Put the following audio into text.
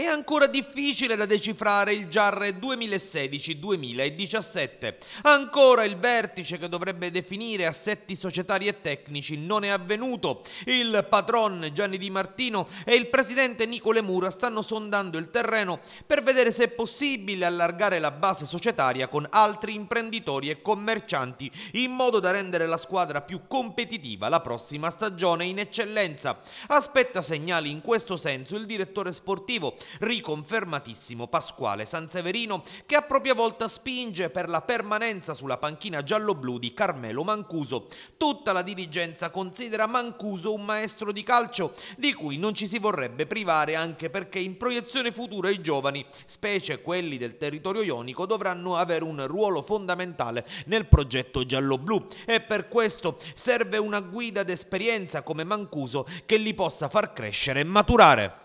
È ancora difficile da decifrare il GAR 2016-2017. Ancora il vertice che dovrebbe definire assetti societari e tecnici non è avvenuto. Il patron Gianni Di Martino e il presidente Nicole Mura stanno sondando il terreno per vedere se è possibile allargare la base societaria con altri imprenditori e commercianti in modo da rendere la squadra più competitiva la prossima stagione in eccellenza. Aspetta segnali in questo senso il direttore sportivo riconfermatissimo Pasquale Sanseverino che a propria volta spinge per la permanenza sulla panchina giallo-blu di Carmelo Mancuso. Tutta la dirigenza considera Mancuso un maestro di calcio di cui non ci si vorrebbe privare anche perché in proiezione futura i giovani, specie quelli del territorio ionico, dovranno avere un ruolo fondamentale nel progetto giallo-blu e per questo serve una guida d'esperienza come Mancuso che li possa far crescere e maturare.